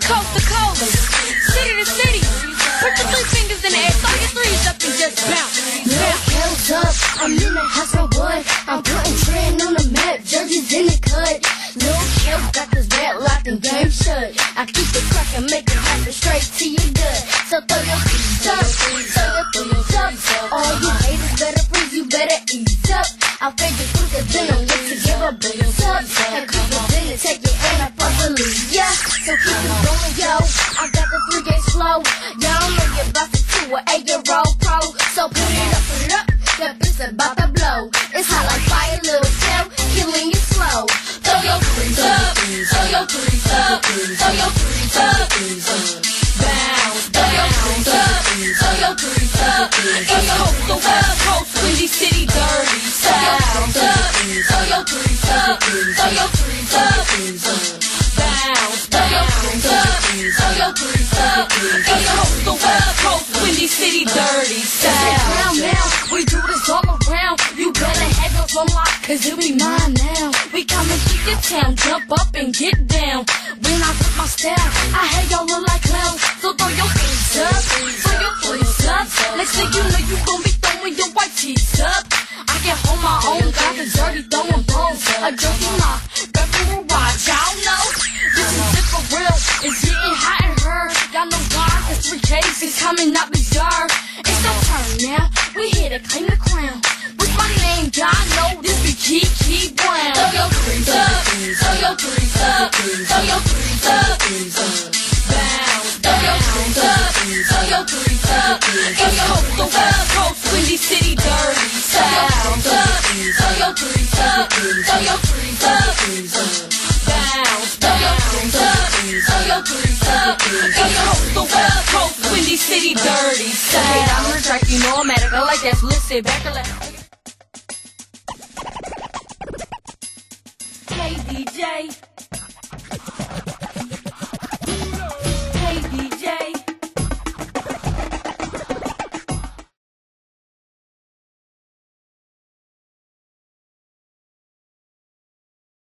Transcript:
from coast to coast, city to city. Put your three fingers in the air, throw your threes up and just bounce. Look, hell's up, I'm in the house for wood. I'm putting trend on the map, judges in the cut. Lil' Kel got this red locked and game shut. I keep it crackin', make it happen straight to your gut. So throw your feet up, throw your feet up. All you haters better freeze, you better ease up. I'll figure quicker than lick to give boost up. And quicker than to take your aim I got the three gauge flow. Y'all know you're about to an eight year old pro. So put it up, put it up. That bitch about to blow. It's hot like fire, little tail, killing you slow. Throw your threes up, throw your threes up, throw your threes up. Bounce, throw your threes up, throw your threes up. It's coast to west coast, City, dirty Bounce south. up, throw your threes up, throw your threes up. Up, throw your threes up. It's coast to west coast, Windy City, dirty south. Now, we do this all around. You better have your phone locked, cause it be mine now. We come coming to your town, jump up and get down. When I put my style, I had y'all look like clowns. So throw your feet up, throw your feet up. Next thing you know, you gon' be throwing your white teeth up. I can hold my own, got the dirty throwing bones. A jerky my cause 3KZ is coming up bizarre. It's your turn now, we here to claim the crown. With my name, y'all know this be Kiki Brown. Throw your threes up, throw your threes up, throw your threes up. Throw your threes up, throw your threes up. It's coast to west coast, Windy City, City, dirty Hey, south. I'm the track, you know I'm. I like that. So let's sit back and let. Hey DJ,